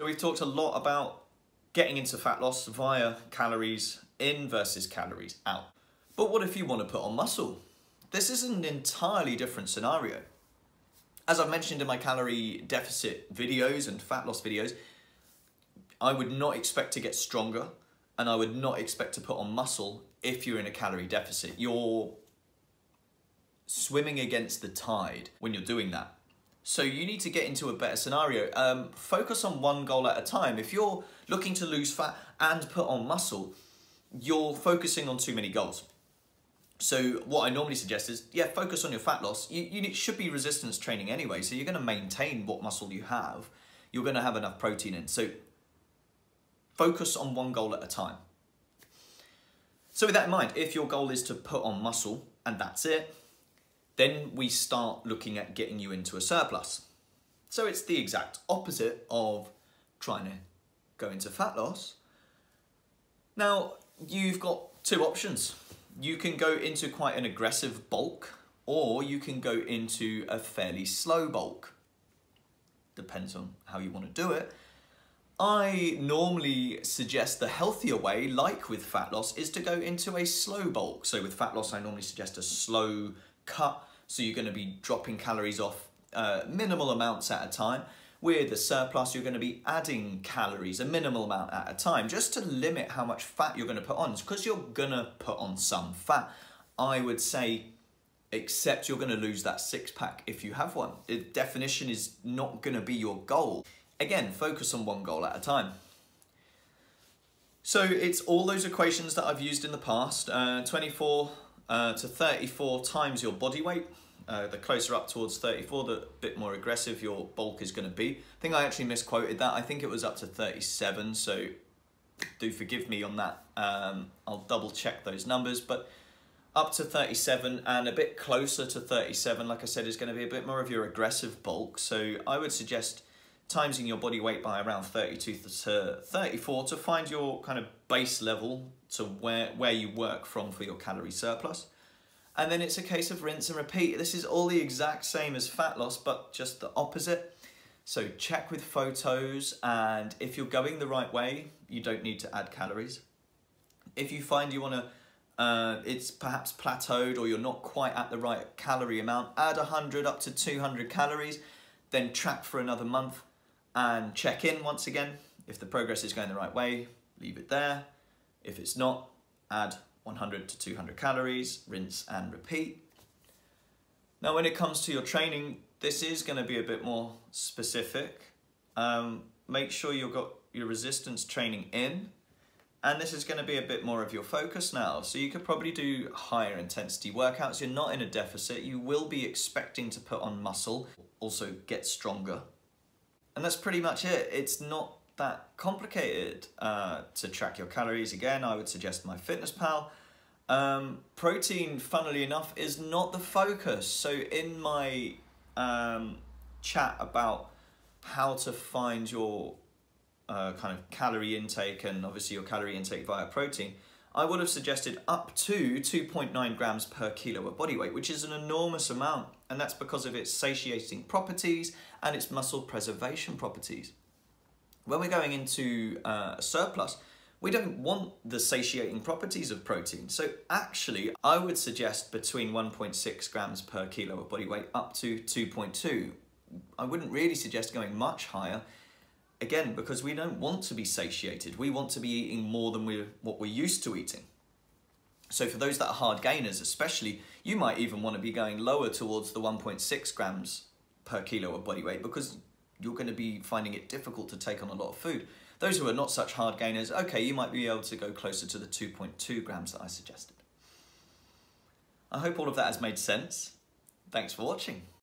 We've talked a lot about getting into fat loss via calories in versus calories out. But what if you want to put on muscle? This is an entirely different scenario. As I've mentioned in my calorie deficit videos and fat loss videos, I would not expect to get stronger and I would not expect to put on muscle if you're in a calorie deficit. You're swimming against the tide when you're doing that. So you need to get into a better scenario. Um, focus on one goal at a time. If you're looking to lose fat and put on muscle, you're focusing on too many goals. So what I normally suggest is, yeah, focus on your fat loss. You, you should be resistance training anyway, so you're gonna maintain what muscle you have. You're gonna have enough protein in. So focus on one goal at a time. So with that in mind, if your goal is to put on muscle and that's it, then we start looking at getting you into a surplus. So it's the exact opposite of trying to go into fat loss. Now, you've got two options. You can go into quite an aggressive bulk or you can go into a fairly slow bulk. Depends on how you want to do it. I normally suggest the healthier way, like with fat loss, is to go into a slow bulk. So with fat loss, I normally suggest a slow cut so you're going to be dropping calories off uh, minimal amounts at a time. With the surplus, you're going to be adding calories a minimal amount at a time just to limit how much fat you're going to put on. Because you're going to put on some fat, I would say except you're going to lose that six pack if you have one. The definition is not going to be your goal. Again, focus on one goal at a time. So it's all those equations that I've used in the past, uh, 24 uh, to 34 times your body weight. Uh, the closer up towards 34, the bit more aggressive your bulk is going to be. I think I actually misquoted that. I think it was up to 37, so do forgive me on that. Um, I'll double check those numbers, but up to 37 and a bit closer to 37, like I said, is going to be a bit more of your aggressive bulk. So I would suggest timesing your body weight by around 32 to 34 to find your kind of base level to where, where you work from for your calorie surplus. And then it's a case of rinse and repeat. This is all the exact same as fat loss, but just the opposite. So check with photos, and if you're going the right way, you don't need to add calories. If you find you wanna, uh, it's perhaps plateaued or you're not quite at the right calorie amount, add 100 up to 200 calories, then track for another month and check in once again. If the progress is going the right way, leave it there. If it's not, add 100 to 200 calories, rinse and repeat. Now when it comes to your training, this is going to be a bit more specific. Um, make sure you've got your resistance training in and this is going to be a bit more of your focus now. So you could probably do higher intensity workouts. You're not in a deficit. You will be expecting to put on muscle, also get stronger. And that's pretty much it. It's not that complicated uh, to track your calories. Again, I would suggest MyFitnessPal. Um, protein, funnily enough, is not the focus. So in my um, chat about how to find your uh, kind of calorie intake and obviously your calorie intake via protein, I would have suggested up to 2.9 grams per kilo of body weight, which is an enormous amount. And that's because of its satiating properties and its muscle preservation properties. When we're going into uh, a surplus, we don't want the satiating properties of protein. So actually, I would suggest between 1.6 grams per kilo of body weight up to 2.2. I wouldn't really suggest going much higher, again, because we don't want to be satiated. We want to be eating more than we're, what we're used to eating. So for those that are hard gainers especially, you might even want to be going lower towards the 1.6 grams per kilo of body weight because you're going to be finding it difficult to take on a lot of food. Those who are not such hard gainers, okay, you might be able to go closer to the 2.2 grams that I suggested. I hope all of that has made sense. Thanks for watching.